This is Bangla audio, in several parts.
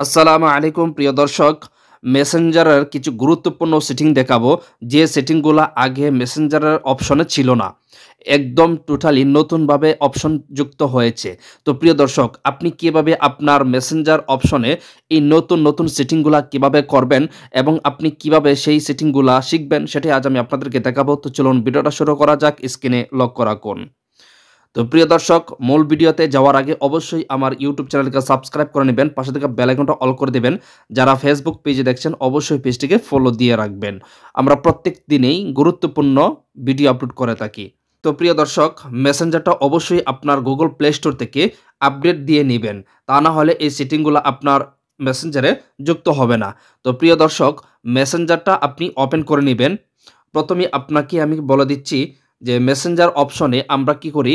আসসালামু আলাইকুম, প্রিয় দর্শক। মেসেঞ্জারের কিছু গুরুত্বপূর্ণ সেটিং দেখাবো। যে সেটিংগুলো আগে মেসেঞ্জারের অপশনে ছিল না। একদম টোটালি নতুনভাবে অপশন যুক্ত হয়েছে। তো প্রিয় দর্শক, আপনি কীভাবে আপনার মেসেঞ্জার অপশনে এই নতুন নতুন সেটিংগুলা কীভাবে করবেন এবং আপনি কীভাবে সেই সেটিংগুলা শিখবেন, সেটাই আজ আমি আপনাদেরকে দেখাবো। তো চলুন, ভিডিওটা শুরু করা যাক। স্ক্রিনে লক করা রাখুন তো প্রিয় দর্শক, মূল ভিডিওতে যাওয়ার আগে অবশ্যই আমার ইউটিউব চ্যানেলকে সাবস্ক্রাইব করে নেবেন, পাশে থেকে বেলাইকনটা অল করে দেবেন। যারা ফেসবুক পেজে দেখছেন, অবশ্যই পেজটিকে ফলো দিয়ে রাখবেন। আমরা প্রত্যেক দিনেই গুরুত্বপূর্ণ ভিডিও আপলোড করে থাকি। তো প্রিয় দর্শক মেসেঞ্জারটা অবশ্যই আপনার গুগল প্লে স্টোর থেকে আপডেট দিয়ে নেবেন। তা না হলে এই সেটিংগুলো আপনার মেসেঞ্জারে যুক্ত হবে না। তো প্রিয় দর্শক মেসেঞ্জারটা আপনি ওপেন করে নেবেন। প্রথমে আপনাকে আমি বলে দিচ্ছি যে মেসেঞ্জার অপশনে আমরা কি করি?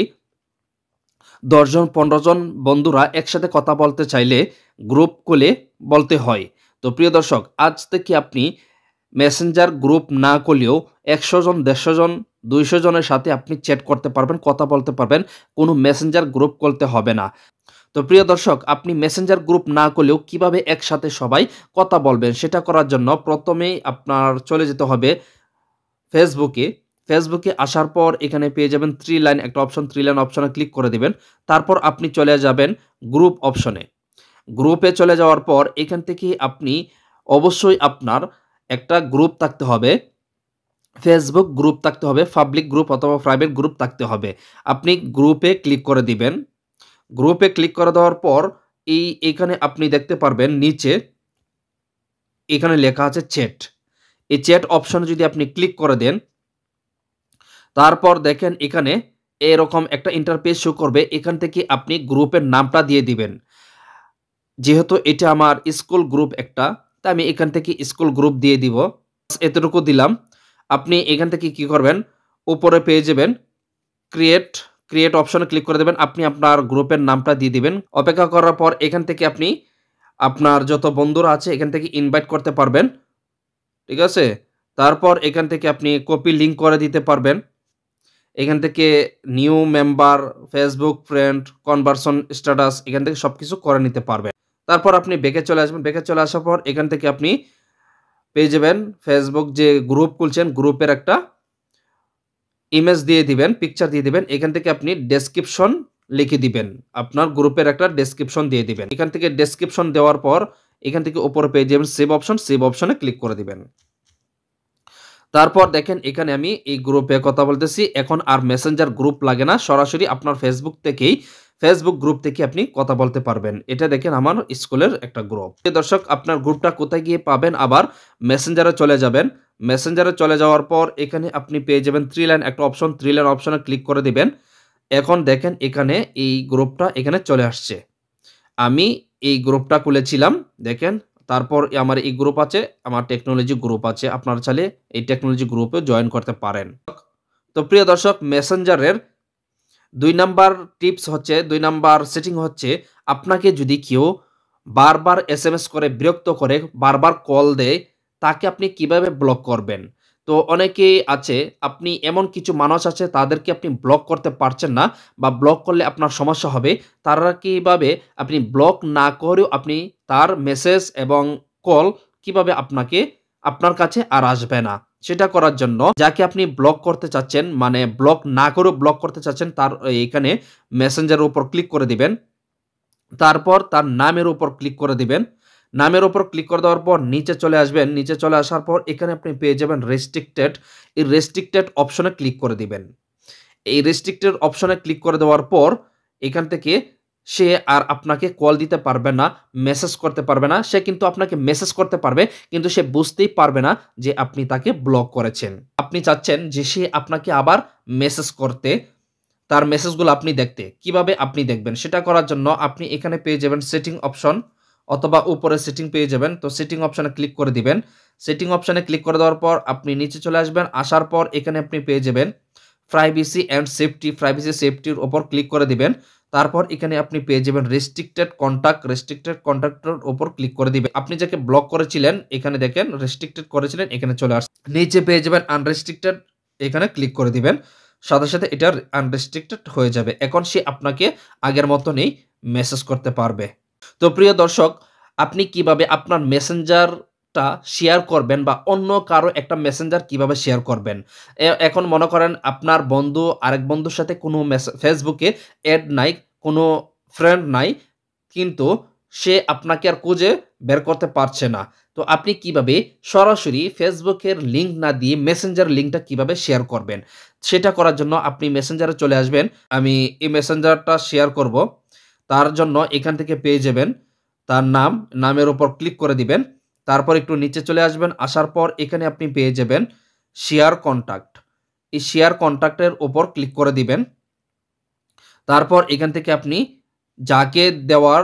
দশজন পনেরো জন বন্ধুরা একসাথে কথা বলতে চাইলে গ্রুপ খুলে বলতে হয়। তো প্রিয় দর্শক, আজ থেকে আপনি মেসেঞ্জার গ্রুপ না করলেও একশো জন, দেড়শো জন, দুইশো জনের সাথে আপনি চ্যাট করতে পারবেন, কথা বলতে পারবেন, কোনো মেসেঞ্জার গ্রুপ করতে হবে না। তো প্রিয় দর্শক, আপনি মেসেঞ্জার গ্রুপ না করলেও কীভাবে একসাথে সবাই কথা বলবেন সেটা করার জন্য প্রথমেই আপনার চলে যেতে হবে ফেসবুকে ফেসবুকে আসার পর এখানে পেয়ে যাবেন থ্রি লাইন একটা অপশন থ্রি লাইন অপশনে ক্লিক করে দিবেন। তারপর আপনি চলে যাবেন গ্রুপ অপশনে গ্রুপে চলে যাওয়ার পর এখান থেকে আপনি অবশ্যই আপনার একটা গ্রুপ থাকতে হবে। ফেসবুক গ্রুপ থাকতে হবে পাবলিক গ্রুপ অথবা প্রাইভেট গ্রুপ থাকতে হবে। আপনি গ্রুপে ক্লিক করে দিবেন। গ্রুপে ক্লিক করে দেওয়ার পর এই, এখানে আপনি দেখতে পারবেন নিচে এখানে লেখা আছে চ্যাট এই চ্যাট অপশনে যদি আপনি ক্লিক করে দেন তারপর দেখেন এখানে এরকম একটা ইন্টারপেজ শো করবে। এখান থেকে আপনি গ্রুপের নামটা দিয়ে দিবেন। যেহেতু এটা আমার স্কুল গ্রুপ একটা, তা আমি এখান থেকে স্কুল গ্রুপ দিয়ে দিব। এতটুকু দিলাম। আপনি এখান থেকে কি করবেন? উপরে পেয়ে যাবেন। ক্রিয়েট ক্রিয়েট অপশনে ক্লিক করে দেবেন। আপনি আপনার গ্রুপের নামটা দিয়ে দিবেন। অপেক্ষা করার পর এখান থেকে আপনি আপনার যত বন্ধুরা আছে, এখান থেকে ইনভাইট করতে পারবেন। ঠিক আছে? তারপর এখান থেকে আপনি কপি লিঙ্ক করে দিতে পারবেন। এখান থেকে new member Facebook friend conversion status এখান থেকে সব কিছু করে নিতে পারবেন তারপর আপনি বেকে চলে আসবেন। বেকে চলে আসার পর এখান থেকে আপনি পেয়ে যাবেন ফেসবুক যে গ্রুপ খুলছেন গ্রুপের একটা ইমেজ দিয়ে দিবেন পিকচার দিয়ে দিবেন। এখান থেকে আপনি ডেসক্রিপশন লিখে দিবেন। আপনার গ্রুপের একটা ডেসক্রিপশন দিয়ে দিবেন। এখান থেকে ডেসক্রিপশন দেওয়ার পর এখান থেকে উপরে পেয়ে যাবেন সেভ অপশন সেভ অপশনে ক্লিক করে দিবেন। তারপর দেখেন এখানে আমি এই গ্রুপে কথা বলতেছি। এখন আর মেসেঞ্জার গ্রুপ লাগে না। সরাসরি আপনার ফেসবুক থেকেই ফেসবুক গ্রুপ থেকে আপনি কথা বলতে পারবেন। এটা দেখেন আমার স্কুলের একটা গ্রুপ দর্শক, আপনার গ্রুপটা কোথায় গিয়ে পাবেন? আবার মেসেঞ্জারে চলে যাবেন। মেসেঞ্জারে চলে যাওয়ার পর এখানে আপনি পেয়ে যাবেন থ্রি লাইন একটা অপশন থ্রি লাইন অপশনে ক্লিক করে দিবেন। এখন দেখেন এখানে এই গ্রুপটা এখানে চলে আসছে। আমি এই গ্রুপটা খুলেছিলাম। দেখেন তারপর আমার এই গ্রুপ আছে, আমার টেকনোলজি গ্রুপ আছে, আপনারা চাইলে এই টেকনোলজি গ্রুপে জয়েন করতে পারেন। তো প্রিয় দর্শক মেসেঞ্জারের দুই নাম্বার টিপস হচ্ছে, দুই নাম্বার সেটিং হচ্ছে, আপনাকে যদি কেউ বারবার এস করে, বিরক্ত করে, বারবার কল দেয়, তাকে আপনি কীভাবে ব্লক করবেন? তো অনেকেই আছে, আপনি এমন কিছু মানুষ আছে তাদেরকে আপনি ব্লক করতে পারছেন না বা ব্লক করলে আপনার সমস্যা হবে। তারা কীভাবে আপনি ব্লক না করেও আপনি তার মেসেজ এবং কল কীভাবে আপনাকে, আপনার কাছে আর আসবে না? সেটা করার জন্য যাকে আপনি ব্লক করতে চাচ্ছেন মানে ব্লক না করেও ব্লক করতে চাচ্ছেন, তার এখানে মেসেঞ্জারের উপর ক্লিক করে দিবেন। তারপর তার নামের উপর ক্লিক করে দিবেন। নামের ওপর ক্লিক করে দেওয়ার পর নিচে চলে আসবেন। নিচে চলে আসার পর এখানে আপনি পেয়ে যাবেন রেস্ট্রিক্টেড এই রেস্ট্রিক্টেড অপশনে ক্লিক করে দিবেন। এই রেস্ট্রিক্টেড অপশনে ক্লিক করে দেওয়ার পর এখান থেকে সে আর আপনাকে কল দিতে পারবে না মেসেজ করতে পারবে না। সে কিন্তু আপনাকে মেসেজ করতে পারবে, কিন্তু সে বুঝতেই পারবে না যে আপনি তাকে ব্লক করেছেন। আপনি চাচ্ছেন যে সে আপনাকে আবার মেসেজ করতে, তার মেসেজগুলো আপনি দেখতে। কীভাবে আপনি দেখবেন? সেটা করার জন্য আপনি এখানে পেয়ে যাবেন সেটিং অপশন অথবা উপরে সেটিং পেয়ে যাবেন। তো সেটিং অপশানে ক্লিক করে দিবেন। সেটিং অপশানে ক্লিক করে দেওয়ার পর আপনি নিচে চলে আসবেন। আসার পর এখানে আপনি পেয়ে যাবেন প্রাইভেসি অ্যান্ড সেফটি প্রাইভেসি সেফটির ওপর ক্লিক করে দিবেন। তারপর এখানে আপনি পেয়ে যাবেন রেস্ট্রিক্টেড কন্ট্যাক্ট রেস্ট্রিক্টেড কন্ট্যাক্টের ওপর ক্লিক করে দিবেন। আপনি যাকে ব্লক করেছিলেন, এখানে দেখেন রেস্ট্রিক্টেড করেছিলেন, এখানে চলে আসছে। নিচে পেয়ে যাবেন আনরেস্ট্রিক্টেড এখানে ক্লিক করে দিবেন। সাথে সাথে এটা আনরেস্ট্রিক্টেড হয়ে যাবে। এখন সে আপনাকে আগের মতনই মেসেজ করতে পারবে। তো প্রিয় দর্শক, আপনি কীভাবে আপনার মেসেঞ্জারটা শেয়ার করবেন বা অন্য কারও একটা মেসেঞ্জার কীভাবে শেয়ার করবেন? এখন মনে করেন আপনার বন্ধু, আরেক বন্ধুর সাথে কোনো ফেসবুকে অ্যাড নাই, কোনো ফ্রেন্ড নাই, কিন্তু সে আপনাকে আর খুঁজে বের করতে পারছে না। তো আপনি কীভাবে সরাসরি ফেসবুকের লিঙ্ক না দিয়ে মেসেঞ্জার লিঙ্কটা কীভাবে শেয়ার করবেন? সেটা করার জন্য আপনি মেসেঞ্জারে চলে আসবেন। আমি এই মেসেঞ্জারটা শেয়ার করব। তার জন্য এখান থেকে পেয়ে যাবেন তার নাম, নামের ওপর ক্লিক করে দিবেন। তারপর একটু নিচে চলে আসবেন। আসার পর এখানে আপনি পেয়ে যাবেন শেয়ার কন্ট্যাক্ট এই শেয়ার কন্ট্যাক্টের ওপর ক্লিক করে দিবেন। তারপর এখান থেকে আপনি যাকে দেওয়ার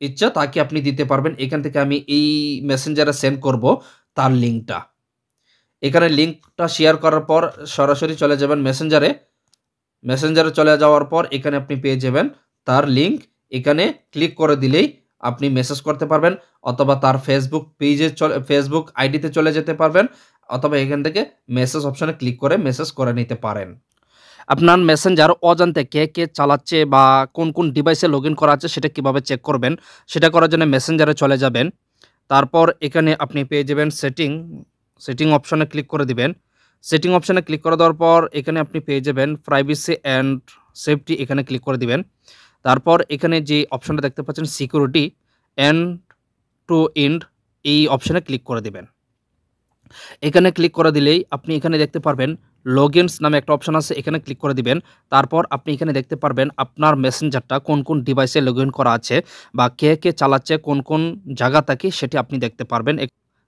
ইচ্ছা তাকে আপনি দিতে পারবেন। এখান থেকে আমি এই মেসেঞ্জারে সেন্ড করব তার লিঙ্কটা। এখানে লিঙ্কটা শেয়ার করার পর সরাসরি চলে যাবেন মেসেঞ্জারে মেসেঞ্জারে চলে যাওয়ার পর এখানে আপনি পেয়ে যাবেন তার লিঙ্ক। এখানে ক্লিক করে দিলেই আপনি মেসেজ করতে পারবেন অথবা তার ফেসবুক পেজে চলে ফেসবুক আইডিতে চলে যেতে পারবেন অথবা এখান থেকে মেসেজ অপশানে ক্লিক করে মেসেজ করে নিতে পারেন। আপনার মেসেঞ্জার অজান্তে কে কে চালাচ্ছে বা কোন কোন ডিভাইসে লগ করা আছে সেটা কীভাবে চেক করবেন সেটা করার জন্য মেসেঞ্জারে চলে যাবেন। তারপর এখানে আপনি পেয়ে যাবেন সেটিং সেটিং অপশানে ক্লিক করে দিবেন। সেটিং অপশানে ক্লিক করে দেওয়ার পর এখানে আপনি পেয়ে যাবেন প্রাইভেসি অ্যান্ড সেফটি এখানে ক্লিক করে দিবেন। তারপর এখানে যে অপশনটা দেখতে পাচ্ছেন সিকিউরিটি এন্ড টু ইন্ড এই অপশানে ক্লিক করে দেবেন। এখানে ক্লিক করে দিলেই আপনি এখানে দেখতে পারবেন লগইনস নামে একটা অপশান আছে, এখানে ক্লিক করে দিবেন। তারপর আপনি এখানে দেখতে পারবেন আপনার মেসেঞ্জারটা কোন কোন ডিভাইসে লগ করা আছে বা কে কে চালাচ্ছে, কোন কোন জায়গা থেকে সেটি আপনি দেখতে পারবেন।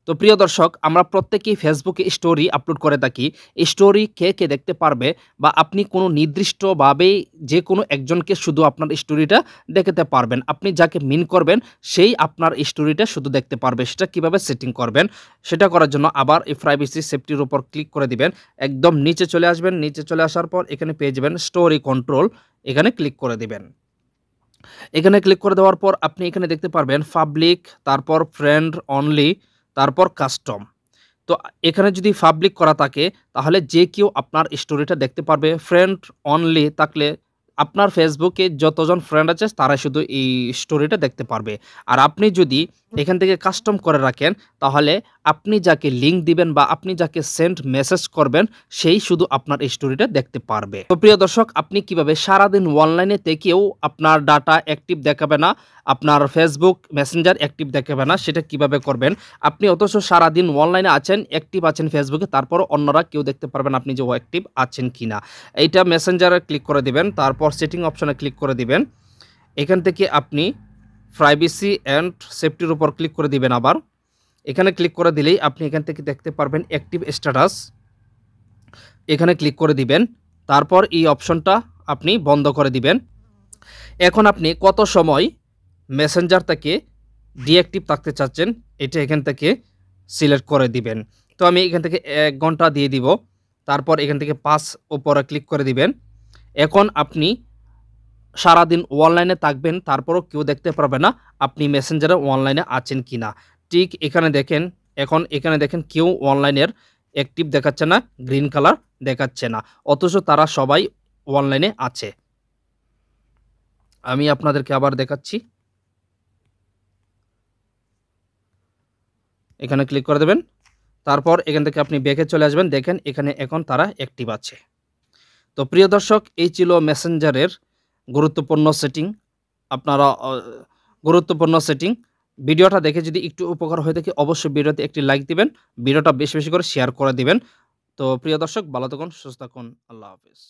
তো প্রিয় দর্শক, আমরা প্রত্যেকেই ফেসবুকে স্টোরি আপলোড করে থাকি। স্টোরি কে কে দেখতে পারবে বা আপনি কোনো নির্দিষ্টভাবেই যে কোনো একজনকে শুধু আপনার স্টোরিটা দেখতে পারবেন। আপনি যাকে মিন করবেন, সেই আপনার স্টোরিটা শুধু দেখতে পারবে। সেটা কীভাবে সেটিং করবেন, সেটা করার জন্য আবার এই প্রাইভেসি সেফটির উপর ক্লিক করে দিবেন। একদম নিচে চলে আসবেন। নিচে চলে আসার পর এখানে পেয়ে যাবেন স্টোরি কন্ট্রোল এখানে ক্লিক করে দিবেন। এখানে ক্লিক করে দেওয়ার পর আপনি এখানে দেখতে পারবেন পাবলিক তারপর ফ্রেন্ড অনলি তারপর কাস্টম তো এখানে যদি পাবলিক করা থাকে, তাহলে যে কেউ আপনার স্টোরিটা দেখতে পারবে ফ্রেন্ড অনলি থাকলে আপনার ফেসবুকে যতজন ফ্রেন্ড আছে তারা শুধু এই স্টোরিটা দেখতে পারবে। আর আপনি যদি এখান থেকে কাস্টম করে রাখেন, তাহলে আপনি যাকে লিঙ্ক দিবেন বা আপনি যাকে সেন্ড মেসেজ করবেন, সেই শুধু আপনার স্টোরিটা দেখতে পারবে। তো প্রিয় দর্শক, আপনি কীভাবে সারাদিন অনলাইনে থেকেও আপনার ডাটা অ্যাক্টিভ দেখাবে না, আপনার ফেসবুক মেসেঞ্জার অ্যাক্টিভ দেখাবে না, সেটা কীভাবে করবেন? আপনি অথচ সারাদিন অনলাইনে আছেন অ্যাক্টিভ আছেন ফেসবুকে তারপর অন্যরা কেউ দেখতে পারবেন আপনি যে ও অ্যাক্টিভ আছেন কিনা। এইটা মেসেঞ্জারে ক্লিক করে দিবেন, তারপর সেটিং অপশনে ক্লিক করে দিবেন। এখান থেকে আপনি প্রাইভেসি অ্যান্ড সেফটির উপর ক্লিক করে দিবেন আবার। এখানে ক্লিক করে দিলেই আপনি এখান থেকে দেখতে পারবেন অ্যাক্টিভ স্ট্যাটাস এখানে ক্লিক করে দিবেন। তারপর এই অপশনটা আপনি বন্ধ করে দিবেন। এখন আপনি কত সময় মেসেঞ্জার থেকে ডিঅ্যাক্টিভ থাকতে চাচ্ছেন, এটা এখান থেকে সিলেক্ট করে দিবেন। তো আমি এখান থেকে এক ঘণ্টা দিয়ে দিব। তারপর এখান থেকে পাস ওপরে ক্লিক করে দিবেন। এখন আপনি সারাদিন অনলাইনে থাকবেন, তারপরও কেউ দেখতে পারবে না আপনি মেসেঞ্জারে অনলাইনে আছেন কি না ঠিক এখানে দেখেন, এখন এখানে দেখেন কেউ অনলাইনের অ্যাক্টিভ দেখাচ্ছে না গ্রিন কালার দেখাচ্ছে না, অথচ তারা সবাই অনলাইনে আছে। আমি আপনাদেরকে আবার দেখাচ্ছি। এখানে ক্লিক করে দেবেন, তারপর এখান থেকে আপনি ব্যাকে চলে আসবেন, দেখেন এখানে এখন তারা অ্যাক্টিভ আছে। তো প্রিয় দর্শক, এই ছিল মেসেঞ্জারের গুরুত্বপূর্ণ সেটিং আপনারা গুরুত্বপূর্ণ সেটিং ভিডিওটা দেখে যদি একটু উপকার হয়ে থাকে, অবশ্যই ভিডিওতে একটি লাইক দিবেন, ভিডিওটা বেশি বেশি করে শেয়ার করে দিবেন। তো প্রিয় দর্শক, ভালো থাকুন, সুস্থ থাকুন, আল্লাহ হাফিজ।